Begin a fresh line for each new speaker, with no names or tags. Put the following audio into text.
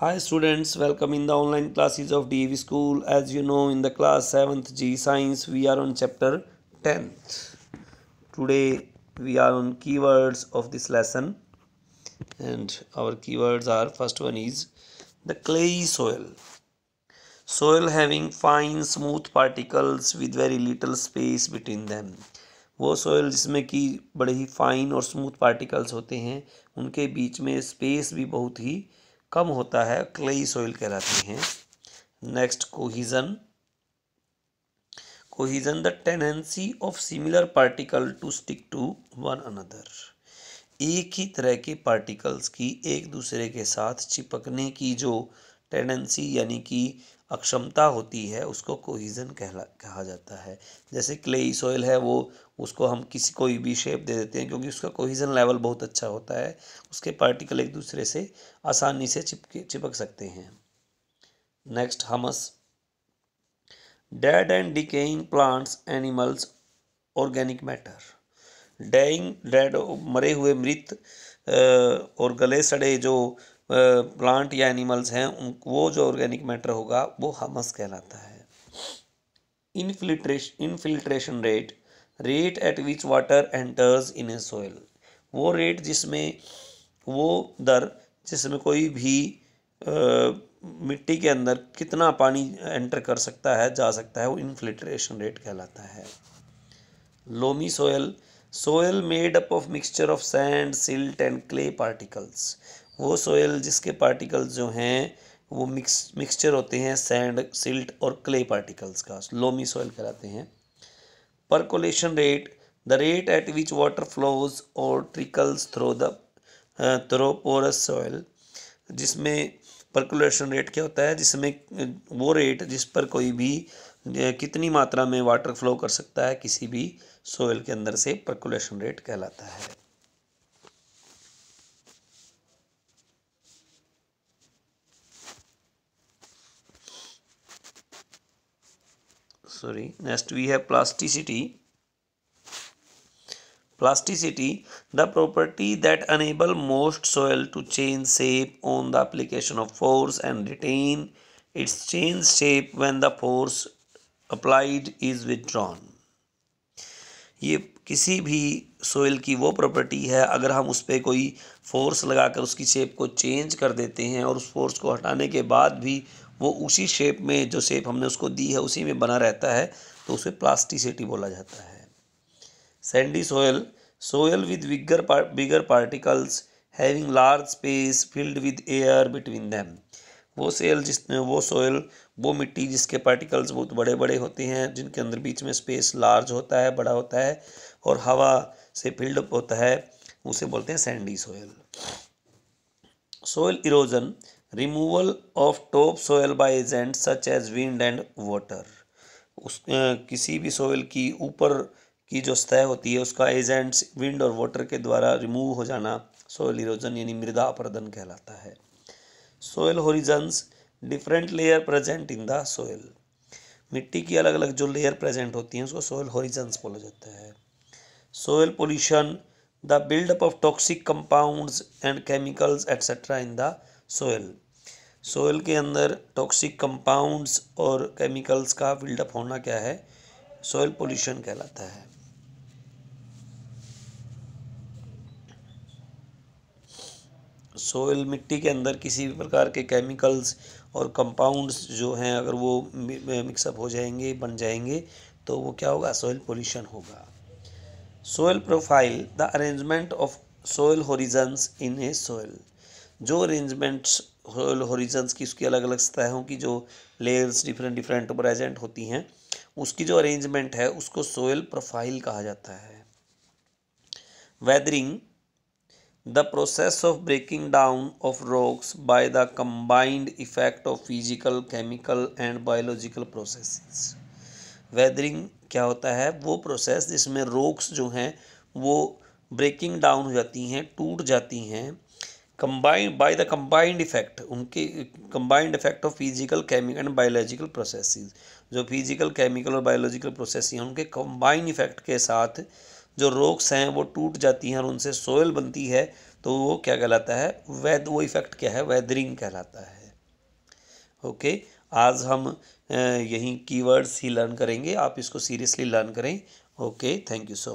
Hi students, welcome in the online classes of DAV school. As you know, in the class 7th G Science, we are on chapter 10th. Today we are on keywords of this lesson and our keywords are first one is the clayey soil. Soil having fine smooth particles with very little space between them. वो soil जिसमें कि बड़े ही fine और smooth particles होते हैं उनके बीच में स्पेस भी बहुत ही कम होता है क्लेई सोइल कहलाती हैं। Next cohesion cohesion the tendency of similar particle to stick to one another एक ही तरह के पार्टिकल्स की एक दूसरे के साथ चिपकने की जो टेंडेंसी यानी कि अक्षमता होती है, उसको कोहिजन कहला, कहा जाता है। जैसे क्लेई सोयल है, वो, उसको हम किसी कोई भी शेप दे देते हैं, क्योंकि उसका कोहिजन लेवल बहुत अच्छा होता है, उसके पार्टिकल एक दूसरे से आसानी से चिपके, चिपक सकते हैं। Next humus dead and decaying plants animals organic matter dying dead मरे हुए मृत और गले सड़े जो प्लांट या एनिमल्स हैं उन वो जो ऑर्गेनिक मैटर होगा वो हमस कहलाता है। Infiltration infiltration rate rate at which water enters in a soil वो रेट जिसमें वो दर जिसमें कोई भी आ, मिट्टी के अंदर कितना पानी एंटर कर सकता है जा सकता है वो इनफिल्ट्रेशन रेट कहलाता है। Loamy soil soil made up of mixture of sand silt and clay particles वो सोयल जिसके पार्टिकल्स जो हैं, वो मिक्स मिक्सचर होते हैं सैंड सिल्ट और क्ले पार्टिकल्स का लोमी सोयल कहलाते हैं। Percolation rate the rate at which water flows और trickles through the through porous soil, जिसमें परकुलेशन रेट क्या होता है, जिसमें वो रेट जिस पर कोई भी कितनी मात्रा में वाटर फ्लो कर सकता है, किसी भी सोयल के अंदर से परकुलेशन रेट कहलाता है। Sorry next we have plasticity plasticity the property that enable most soil to change shape on the application of force and retain its change shape when the force applied is withdrawn ये किसी भी soil की वो property है अगर हम उस पर कोई फोर्स लगाकर उसकी शेप को चेंज कर देते हैं और उस फोर्स को हटाने के बाद भी वो उसी शेप में, जो शेप हमने उसको दी है, उसी में बना रहता है तो उसे प्लास्टिसिटी बोला जाता है। Sandy soil soil with bigger bigger particles having large space filled with air between them वो सेल जिस वो सोयल वो मिट्टी जिसके पार्टिकल्स बहुत बड़े बड़े होते हैं, जिनके अंदर बीच में स्पेस लार्ज होता है, बड़ा होता है, और हवा से फिल्ड होता है, उसे बोलते हैं sandy soil soil erosion removal of top soil by agent such as wind and water उस किसी भी सोयल की ऊपर की जो सतह होती है, उसका एजेंट्स विंड और वाटर के द्वारा रिमूव हो जाना सोयल इरोजन यानी मृदा अपर्दन कहलाता है। Soil horizons different layer present in the soil मिट्टी की अलग अलग जो लेयर प्रेजेंट होती हैं, उसको सोयल होरिजन्स बोला जाता है। Soil pollution the buildup of toxic compounds and chemicals etcetera in the soil soil के अंदर टॉक्सिक कंपाउंड्स और केमिकल्स का बिल्डअप होना क्या है? सोयल पोल्यूशन कहलाता है। सोयल मिट्टी के अंदर किसी भी प्रकार के केमिकल्स और कंपाउंड्स जो हैं, अगर वो मिक्सअप हो जाएँगे, बन जाएँगे तो वो क्या होगा? सोयल पोल्यूशन होगा। Soil profile the arrangement of soil horizons in a soil जो अरेंजमेंट्स होरिजन्स की उसकी अलग अलग सतहों की जो लेयर्स डिफरेंट डिफरेंट प्रेजेंट होती हैं, उसकी जो अरेंजमेंट है, उसको सोयल प्रोफ़ाइल कहा जाता है। Weathering the process of breaking down of rocks by the combined effect of physical chemical and biological process weathering क्या होता है? वो प्रोसेस जिसमें रॉक्स जो हैं, वो ब्रेकिंग डाउन हो जाती हैं, टूट जाती हैं combined by the combined effect उनके combined effect of physical chemical and biological processes जो फ़िज़िकल केमिकल और बायोलॉजिकल प्रोसेस हैं, उनके कंबाइंड इफ़ेक्ट के साथ जो रोक्स हैं, वो टूट जाती हैं और उनसे सोयल बनती है तो वो क्या कहलाता है? वैद, वो इफ़ेक्ट क्या है? वेदरिंग कहलाता है। ओके आज हम यही कीवर्ड्स ही लर्न करेंगे। आप इसको सीरियसली लर्न करें। Okay thank you so much